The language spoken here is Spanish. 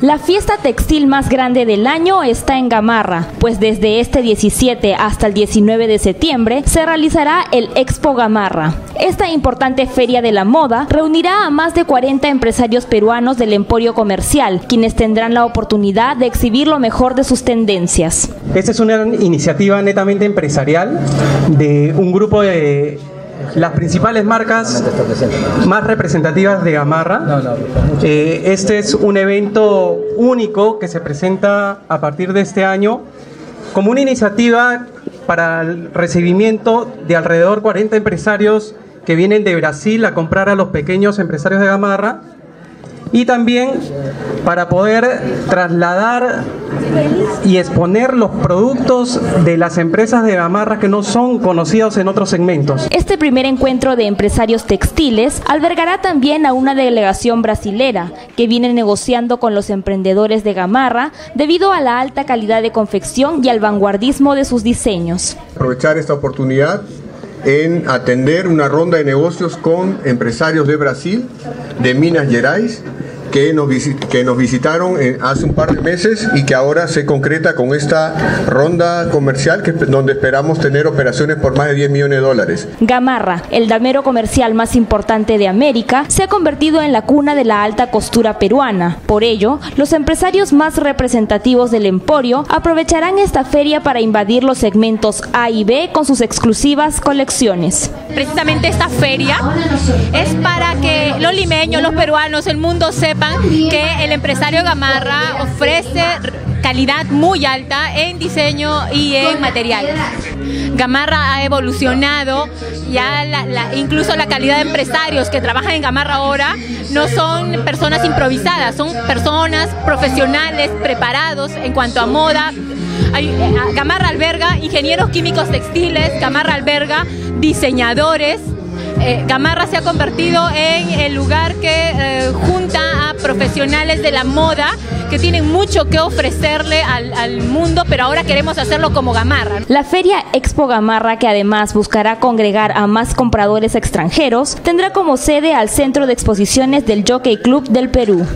La fiesta textil más grande del año está en Gamarra, pues desde este 17 hasta el 19 de septiembre se realizará el Expo Gamarra. Esta importante feria de la moda reunirá a más de 40 empresarios peruanos del emporio comercial, quienes tendrán la oportunidad de exhibir lo mejor de sus tendencias. Esta es una iniciativa netamente empresarial de un grupo de las principales marcas más representativas de Gamarra. Eh, este es un evento único que se presenta a partir de este año como una iniciativa para el recibimiento de alrededor 40 empresarios que vienen de Brasil a comprar a los pequeños empresarios de Gamarra y también para poder trasladar y exponer los productos de las empresas de Gamarra que no son conocidos en otros segmentos. Este primer encuentro de empresarios textiles albergará también a una delegación brasilera que viene negociando con los emprendedores de Gamarra debido a la alta calidad de confección y al vanguardismo de sus diseños. Aprovechar esta oportunidad en atender una ronda de negocios con empresarios de Brasil, de Minas Gerais, que nos, que nos visitaron eh, hace un par de meses y que ahora se concreta con esta ronda comercial que, donde esperamos tener operaciones por más de 10 millones de dólares. Gamarra, el damero comercial más importante de América, se ha convertido en la cuna de la alta costura peruana. Por ello, los empresarios más representativos del emporio aprovecharán esta feria para invadir los segmentos A y B con sus exclusivas colecciones. Precisamente esta feria es para que los limeños, los peruanos, el mundo sepa que el empresario Gamarra ofrece calidad muy alta en diseño y en materiales. Gamarra ha evolucionado, ya incluso la calidad de empresarios que trabajan en Gamarra ahora no son personas improvisadas, son personas profesionales preparados en cuanto a moda. Eh, Gamarra alberga ingenieros químicos textiles, Gamarra alberga diseñadores. Eh, Gamarra se ha convertido en el lugar que profesionales de la moda que tienen mucho que ofrecerle al, mundo, pero ahora queremos hacerlo como Gamarra. La feria Expo Gamarra, que además buscará congregar a más compradores extranjeros, tendrá como sede al Centro de Exposiciones del Jockey Club del Perú.